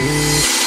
Música